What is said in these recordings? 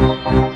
Audio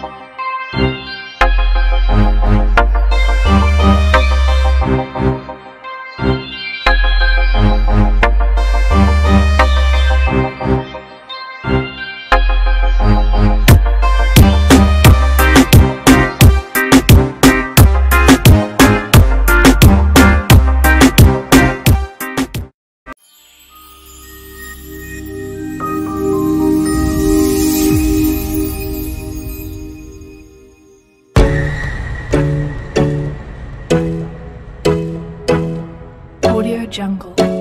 Jungle.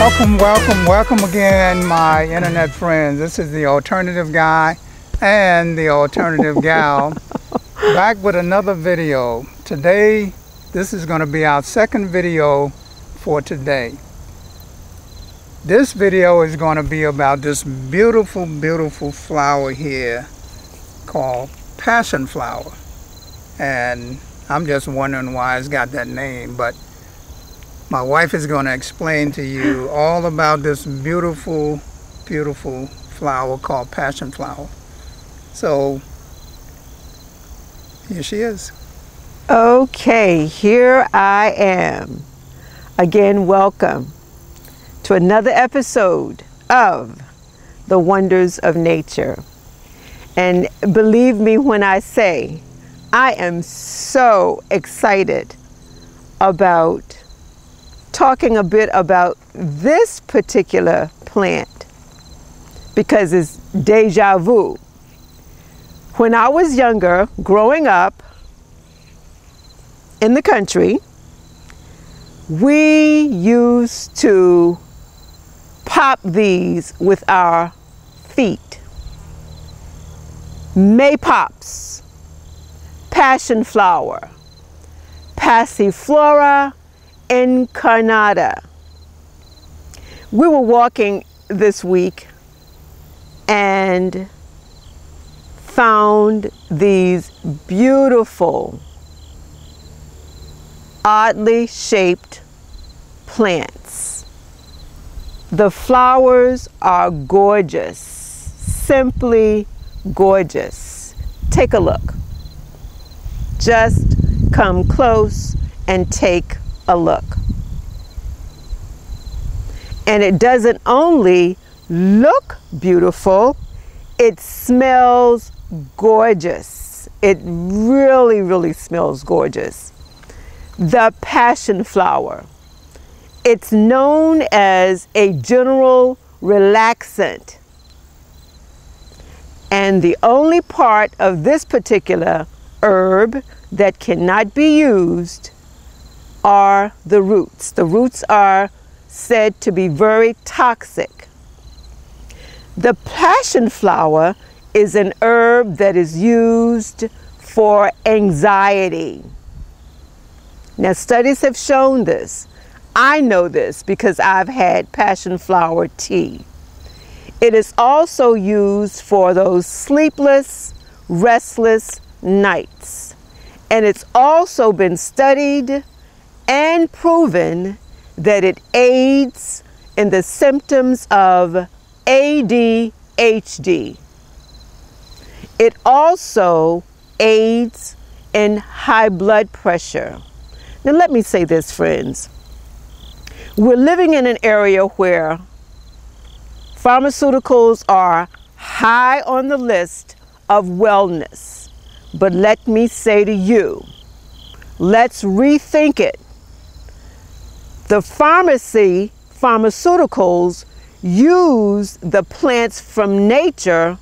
Welcome, welcome, welcome again, my internet friends. This is the alternative guy and the alternative gal back with another video. Today, this is going to be our second video for today. This video is going to be about this beautiful, beautiful flower here called passion flower. And I'm just wondering why it's got that name, but my wife is going to explain to you all about this beautiful, beautiful flower called passion flower. So, here she is. Okay, here I am. Again, welcome to another episode of The Wonders of Nature. And believe me when I say, I am so excited about talking a bit about this particular plant because it's deja vu. When I was younger, growing up, in the country, we used to pop these with our feet. Maypops, passion flower, passiflora incarnata. We were walking this week and found these beautiful oddly shaped plants. The flowers are gorgeous, simply gorgeous. Take a look. Just come close and take a look. And it doesn't only look beautiful, it smells gorgeous. It really, really smells gorgeous the passion flower. It's known as a general relaxant. And the only part of this particular herb that cannot be used are the roots. The roots are said to be very toxic. The passion flower is an herb that is used for anxiety. Now, studies have shown this. I know this because I've had passion flower tea. It is also used for those sleepless, restless nights. And it's also been studied and proven that it aids in the symptoms of ADHD. It also aids in high blood pressure. Now, let me say this, friends. We're living in an area where pharmaceuticals are high on the list of wellness. But let me say to you, let's rethink it. The pharmacy, pharmaceuticals, use the plants from nature,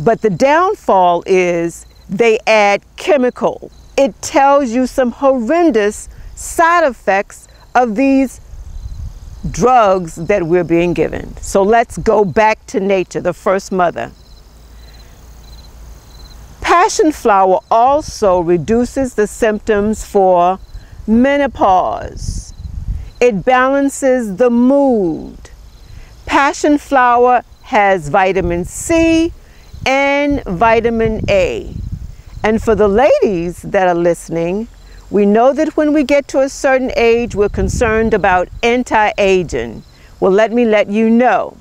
but the downfall is they add chemical. It tells you some horrendous side effects of these drugs that we're being given. So let's go back to nature, the first mother. Passion flower also reduces the symptoms for menopause. It balances the mood. Passion flower has vitamin C and vitamin A. And for the ladies that are listening, we know that when we get to a certain age, we're concerned about anti aging. Well, let me let you know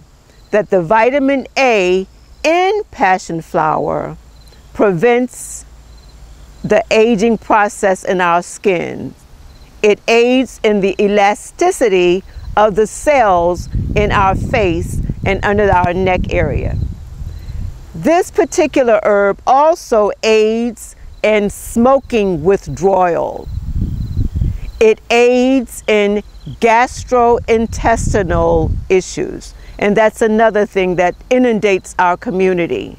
that the vitamin A in passion flower prevents the aging process in our skin. It aids in the elasticity of the cells in our face and under our neck area. This particular herb also aids in smoking withdrawal. It aids in gastrointestinal issues, and that's another thing that inundates our community.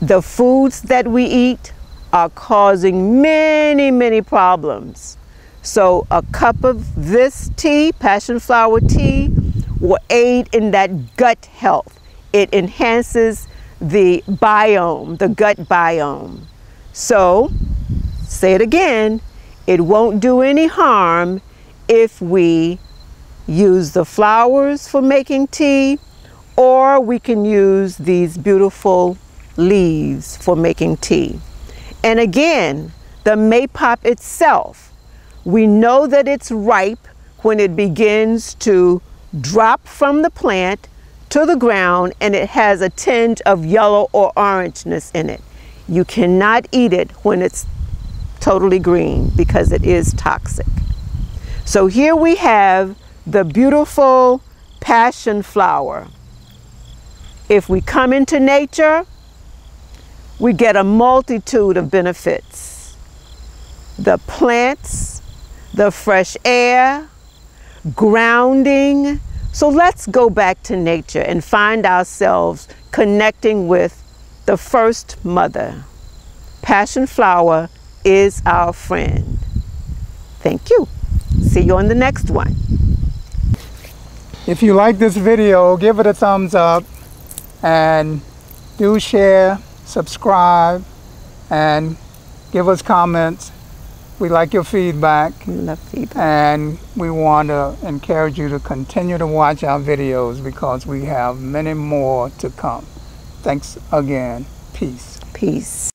The foods that we eat are causing many, many problems. So, a cup of this tea, passion flower tea, will aid in that gut health. It enhances the biome, the gut biome. So, say it again, it won't do any harm if we use the flowers for making tea, or we can use these beautiful leaves for making tea. And again, the maypop itself, we know that it's ripe when it begins to drop from the plant to the ground and it has a tinge of yellow or orangeness in it. You cannot eat it when it's totally green because it is toxic. So here we have the beautiful passion flower. If we come into nature, we get a multitude of benefits. The plants, the fresh air, grounding. So let's go back to nature and find ourselves connecting with the first mother. Passion flower is our friend. Thank you. See you on the next one. If you like this video, give it a thumbs up and do share, subscribe, and give us comments. We like your feedback Love feedback. and we want to encourage you to continue to watch our videos because we have many more to come. Thanks again. Peace. Peace.